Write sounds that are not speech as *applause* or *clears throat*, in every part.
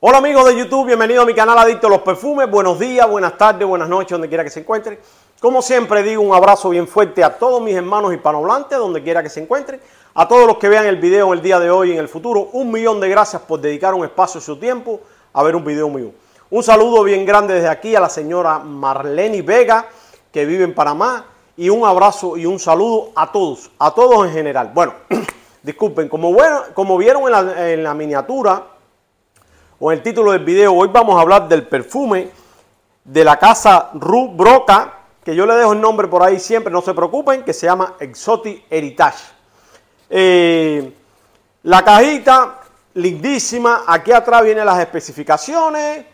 Hola amigos de YouTube, bienvenidos a mi canal Adicto a los Perfumes. Buenos días, buenas tardes, buenas noches, donde quiera que se encuentren. Como siempre digo, un abrazo bien fuerte a todos mis hermanos hispanohablantes, donde quiera que se encuentren. A todos los que vean el video en el día de hoy y en el futuro, un millón de gracias por dedicar un espacio de su tiempo a ver un video mío. Un saludo bien grande desde aquí a la señora Marlene Vega, que vive en Panamá. Y un abrazo y un saludo a todos, a todos en general. Bueno, *clears throat* disculpen, como, vieron en la miniatura, o el título del video, hoy vamos a hablar del perfume de la casa Ru Broca, que yo le dejo el nombre por ahí siempre, no se preocupen, que se llama Exotic Heritage. Eh, la cajita, lindísima, aquí atrás vienen las especificaciones,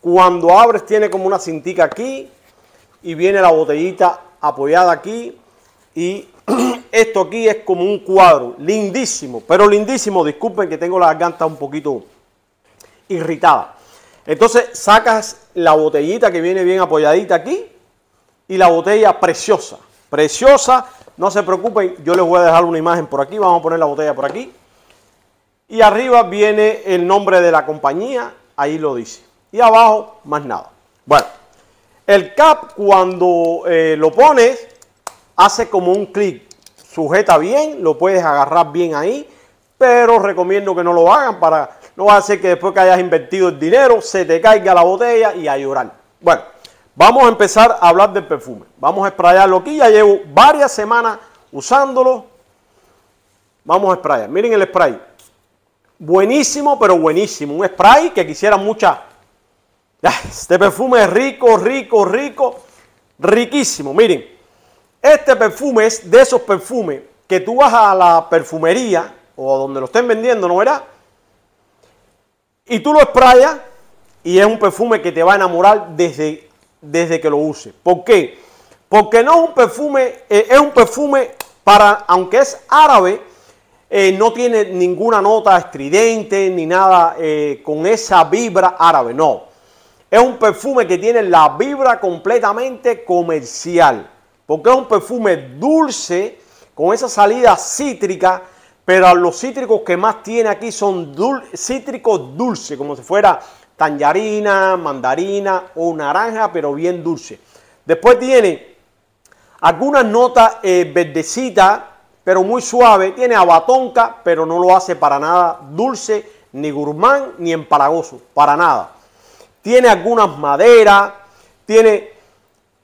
cuando abres tiene como una cintica aquí, y viene la botellita apoyada aquí, y *clears throat* esto aquí es como un cuadro, lindísimo, pero lindísimo, disculpen que tengo la garganta un poquito irritada. Entonces sacas la botellita que viene bien apoyadita aquí y la botella preciosa, preciosa. No se preocupen, yo les voy a dejar una imagen por aquí, vamos a poner la botella por aquí. Y arriba viene el nombre de la compañía, ahí lo dice. Y abajo más nada. Bueno, el cap cuando eh, lo pones hace como un clic, sujeta bien, lo puedes agarrar bien ahí, pero recomiendo que no lo hagan para no va a ser que después que hayas invertido el dinero se te caiga la botella y a llorar. Bueno, vamos a empezar a hablar del perfume. Vamos a sprayarlo aquí. Ya llevo varias semanas usándolo. Vamos a sprayar. Miren el spray. Buenísimo, pero buenísimo. Un spray que quisiera mucha. Este perfume es rico, rico, rico. Riquísimo. Miren, este perfume es de esos perfumes que tú vas a la perfumería o donde lo estén vendiendo, ¿no verás? Y tú lo sprayas y es un perfume que te va a enamorar desde, desde que lo uses. ¿Por qué? Porque no es un perfume, eh, es un perfume para, aunque es árabe, eh, no tiene ninguna nota estridente ni nada eh, con esa vibra árabe, no. Es un perfume que tiene la vibra completamente comercial. Porque es un perfume dulce, con esa salida cítrica pero los cítricos que más tiene aquí son cítricos dulces, como si fuera tangerina, mandarina o naranja, pero bien dulce. Después tiene algunas notas eh, verdecitas, pero muy suave. Tiene abatonca, pero no lo hace para nada dulce, ni gourmand, ni empalagoso, para nada. Tiene algunas maderas, tiene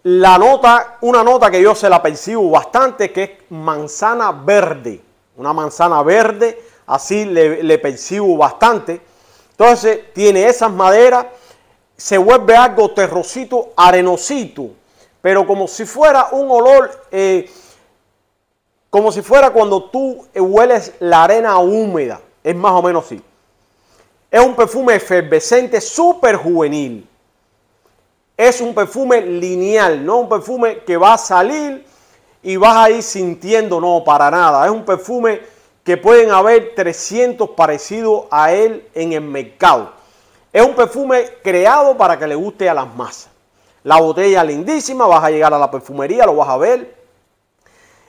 la nota, una nota que yo se la percibo bastante, que es manzana verde una manzana verde, así le, percibo bastante. Entonces tiene esas maderas, se vuelve algo terrocito, arenosito, pero como si fuera un olor, eh, como si fuera cuando tú hueles la arena húmeda, es más o menos así. Es un perfume efervescente, súper juvenil. Es un perfume lineal, no un perfume que va a salir y vas a ir sintiendo, no, para nada. Es un perfume que pueden haber 300 parecidos a él en el mercado. Es un perfume creado para que le guste a las masas. La botella lindísima, vas a llegar a la perfumería, lo vas a ver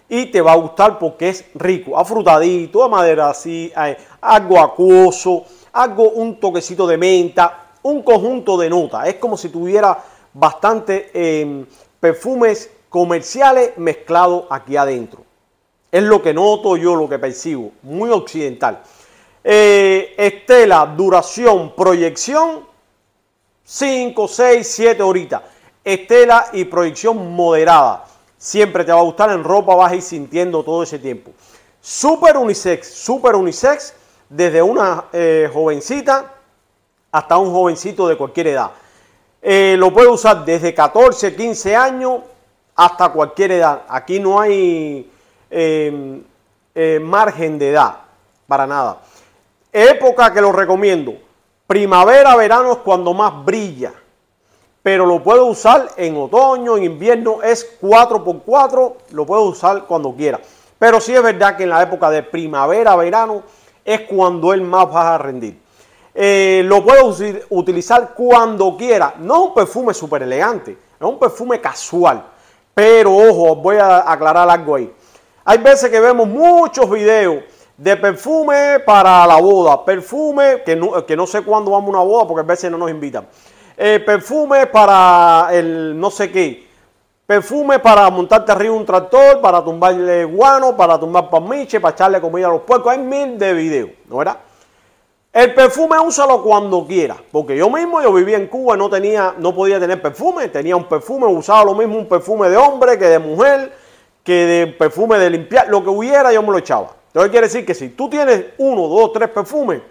y te va a gustar porque es rico, afrutadito, a madera así, eh, algo acuoso, algo, un toquecito de menta, un conjunto de notas. Es como si tuviera bastante eh, perfumes comerciales mezclados aquí adentro. Es lo que noto yo, lo que percibo, muy occidental. Eh, estela, duración, proyección, 5, 6, 7 horitas. Estela y proyección moderada. Siempre te va a gustar en ropa, vas a ir sintiendo todo ese tiempo. Super unisex, super unisex, desde una eh, jovencita hasta un jovencito de cualquier edad. Eh, lo puede usar desde 14, 15 años hasta cualquier edad. Aquí no hay em, eh, margen de edad para nada. Época que lo recomiendo. Primavera, verano es cuando más brilla. Pero lo puedo usar en otoño, en invierno, es 4x4, lo puedo usar cuando quiera. Pero sí es verdad que en la época de primavera, verano, es cuando él más va a rendir. Eh, lo puedo utilizar cuando quiera. No es un perfume súper elegante, es un perfume casual. Pero ojo, voy a aclarar algo ahí. Hay veces que vemos muchos videos de perfume para la boda, perfume, que no, que no sé cuándo vamos a una boda porque a veces no nos invitan, eh, perfume para el no sé qué, perfume para montarte arriba un tractor, para tumbarle guano, para tumbar palmiche, para echarle comida a los puercos, hay mil de videos, ¿no verdad? El perfume úsalo cuando quiera, porque yo mismo, yo vivía en Cuba, no tenía, no podía tener perfume, tenía un perfume, usaba lo mismo un perfume de hombre que de mujer, que de perfume de limpiar, lo que hubiera yo me lo echaba. Entonces quiere decir que si tú tienes uno, dos, tres perfumes,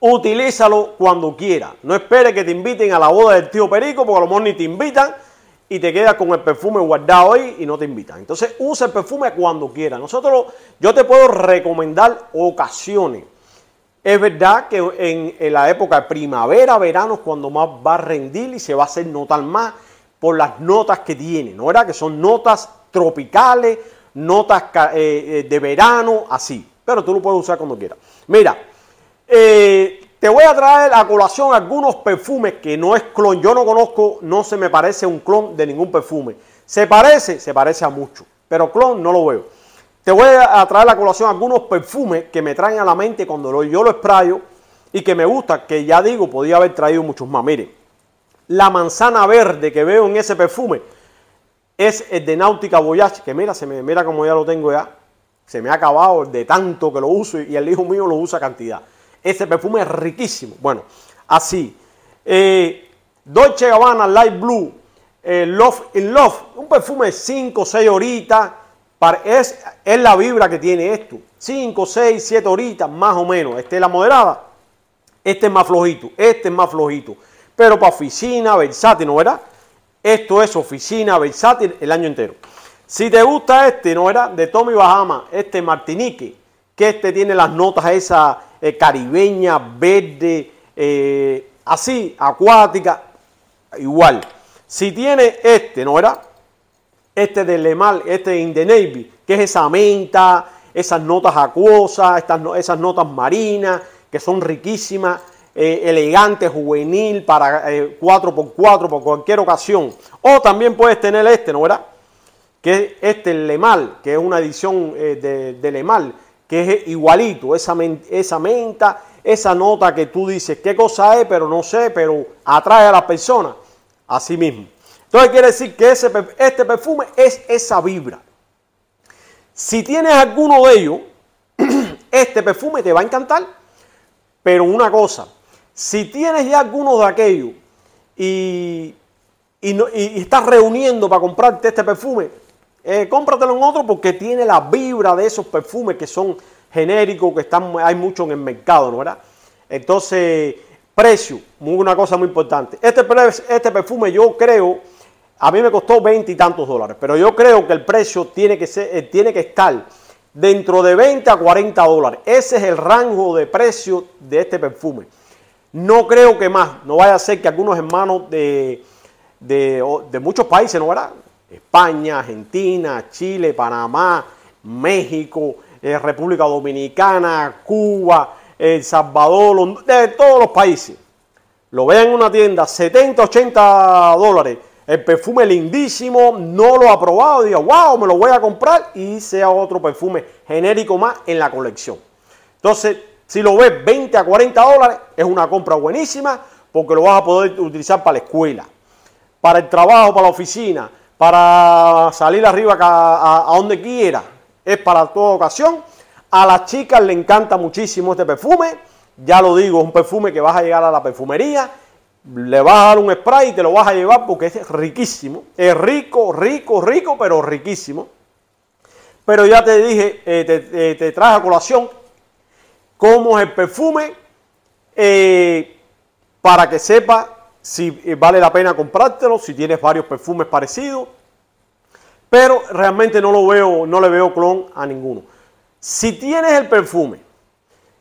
utilízalo cuando quiera. No espere que te inviten a la boda del tío Perico, porque a lo mejor ni te invitan y te quedas con el perfume guardado ahí y no te invitan. Entonces usa el perfume cuando quiera. Nosotros, yo te puedo recomendar ocasiones es verdad que en, la época de primavera, verano, es cuando más va a rendir y se va a hacer notar más por las notas que tiene, ¿no era? Que son notas tropicales, notas eh, eh, de verano, así. Pero tú lo puedes usar cuando quieras. Mira, eh, te voy a traer a colación algunos perfumes que no es clon. Yo no conozco, no se me parece un clon de ningún perfume. ¿Se parece? Se parece a mucho. Pero clon no lo veo. Te voy a traer a colación algunos perfumes que me traen a la mente cuando yo lo sprayo y que me gusta, que ya digo, podía haber traído muchos más. Miren, la manzana verde que veo en ese perfume es el de Náutica Voyage, que mira, se me, mira como ya lo tengo ya. Se me ha acabado de tanto que lo uso y el hijo mío lo usa cantidad. Ese perfume es riquísimo. Bueno, así. Eh, Dolce Gabbana Light Blue, eh, Love in Love, un perfume de 5 o 6 horitas es, es la vibra que tiene esto. 5, 6, 7 horitas más o menos. Esta es la moderada. Este es más flojito. Este es más flojito. Pero para oficina, versátil, ¿no verdad? Esto es oficina, versátil el año entero. Si te gusta este, ¿no verdad? De Tommy Bahama, este Martinique, que este tiene las notas esa eh, caribeña, verde, eh, así, acuática, igual. Si tiene este, ¿no verdad? Este de Lemal, este de In Navy, que es esa menta, esas notas acuosas, estas, esas notas marinas, que son riquísimas, eh, elegantes, juvenil, para 4x4, eh, por cualquier ocasión. O también puedes tener este, ¿no verdad? Que es este Lemal, que es una edición eh, de, Lemal, que es igualito, esa, esa menta, esa nota que tú dices, qué cosa es, pero no sé, pero atrae a la persona. Así mismo. Entonces quiere decir que ese, este perfume es esa vibra. Si tienes alguno de ellos, *clears throat* este perfume te va a encantar. Pero una cosa, si tienes ya alguno de aquellos y, estás reuniendo para comprarte este perfume, eh, cómpratelo en otro porque tiene la vibra de esos perfumes que son genéricos, que están, hay mucho en el mercado, ¿no verdad? Entonces, precio, una cosa muy importante. Este, este perfume yo creo a mí me costó 20 y tantos dólares, pero yo creo que el precio tiene que, ser, eh, tiene que estar dentro de 20 a 40 dólares. Ese es el rango de precio de este perfume. No creo que más. No vaya a ser que algunos hermanos de, de, muchos países, ¿no verán? España, Argentina, Chile, Panamá, México, eh, República Dominicana, Cuba, El Salvador, de todos los países. Lo vean en una tienda, 70, 80 dólares el perfume lindísimo, no lo ha probado, diga, wow, me lo voy a comprar y sea otro perfume genérico más en la colección. Entonces, si lo ves 20 a 40 dólares, es una compra buenísima porque lo vas a poder utilizar para la escuela, para el trabajo, para la oficina, para salir arriba a, donde quiera. Es para toda ocasión. A las chicas le encanta muchísimo este perfume. Ya lo digo, es un perfume que vas a llegar a la perfumería le vas a dar un spray y te lo vas a llevar porque es riquísimo. Es rico, rico, rico, pero riquísimo. Pero ya te dije, eh, te, te, traje a colación cómo es el perfume eh, para que sepa si eh, vale la pena comprártelo, si tienes varios perfumes parecidos. Pero realmente no lo veo, no le veo clon a ninguno. Si tienes el perfume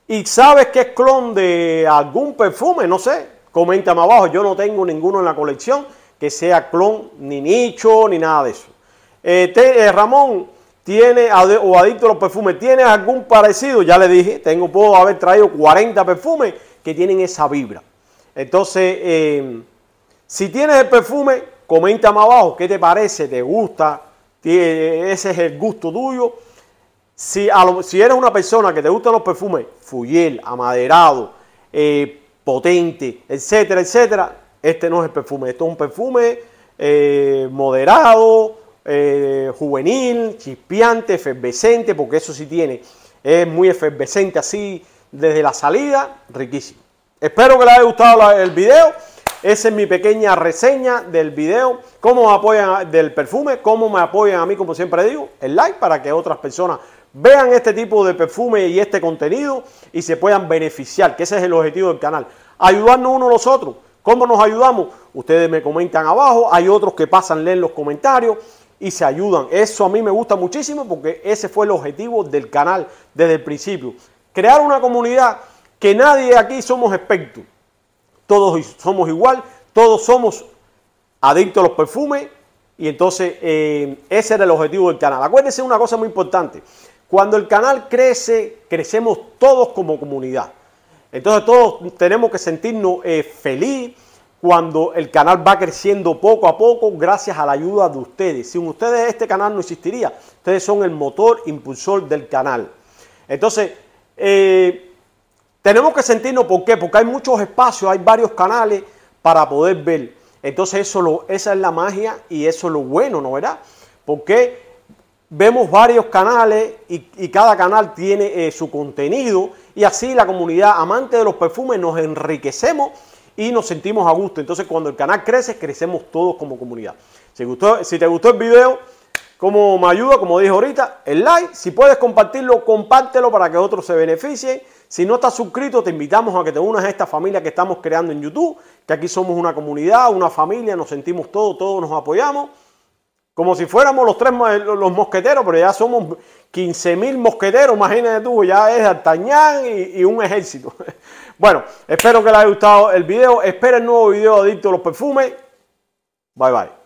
y sabes que es clon de algún perfume, no sé, Comenta más abajo, yo no tengo ninguno en la colección que sea clon, ni nicho, ni nada de eso. Eh, eh, Ramón, tiene o adicto a los perfumes, ¿tienes algún parecido? Ya le dije, tengo, puedo haber traído 40 perfumes que tienen esa vibra. Entonces, eh, si tienes el perfume, comenta más abajo qué te parece, te gusta, ese es el gusto tuyo. Si, si eres una persona que te gustan los perfumes Fuyel, amaderado, eh, potente, etcétera, etcétera, este no es el perfume. Esto es un perfume eh, moderado, eh, juvenil, chispeante, efervescente, porque eso sí tiene. Es muy efervescente así desde la salida, riquísimo. Espero que les haya gustado el video. Esa es mi pequeña reseña del video. Cómo me apoyan del perfume, cómo me apoyan a mí, como siempre digo, el like para que otras personas vean este tipo de perfume y este contenido y se puedan beneficiar, que ese es el objetivo del canal. Ayudarnos unos a los otros. ¿Cómo nos ayudamos? Ustedes me comentan abajo, hay otros que pasan, leen los comentarios y se ayudan. Eso a mí me gusta muchísimo porque ese fue el objetivo del canal desde el principio. Crear una comunidad que nadie aquí somos expertos todos somos igual, todos somos adictos a los perfumes y entonces eh, ese era el objetivo del canal. Acuérdense una cosa muy importante, cuando el canal crece, crecemos todos como comunidad. Entonces todos tenemos que sentirnos eh, feliz cuando el canal va creciendo poco a poco gracias a la ayuda de ustedes. Sin ustedes este canal no existiría. Ustedes son el motor impulsor del canal. Entonces, eh, tenemos que sentirnos, ¿por qué? Porque hay muchos espacios, hay varios canales para poder ver. Entonces eso esa es la magia y eso es lo bueno, ¿no verdad? Porque vemos varios canales y, cada canal tiene eh, su contenido y así la comunidad amante de los perfumes nos enriquecemos y nos sentimos a gusto. Entonces cuando el canal crece, crecemos todos como comunidad. Si, gustó, si te gustó el video, como me ayuda, como dije ahorita, el like. Si puedes compartirlo, compártelo para que otros se beneficien. Si no estás suscrito, te invitamos a que te unas a esta familia que estamos creando en YouTube, que aquí somos una comunidad, una familia, nos sentimos todos, todos nos apoyamos. Como si fuéramos los tres los mosqueteros, pero ya somos 15 mil mosqueteros, imagínate tú, ya es D'Artagnan y, y un ejército. *laughs* Bueno, espero que les haya gustado el video. Espera el nuevo video Adicto a los Perfumes. Bye bye.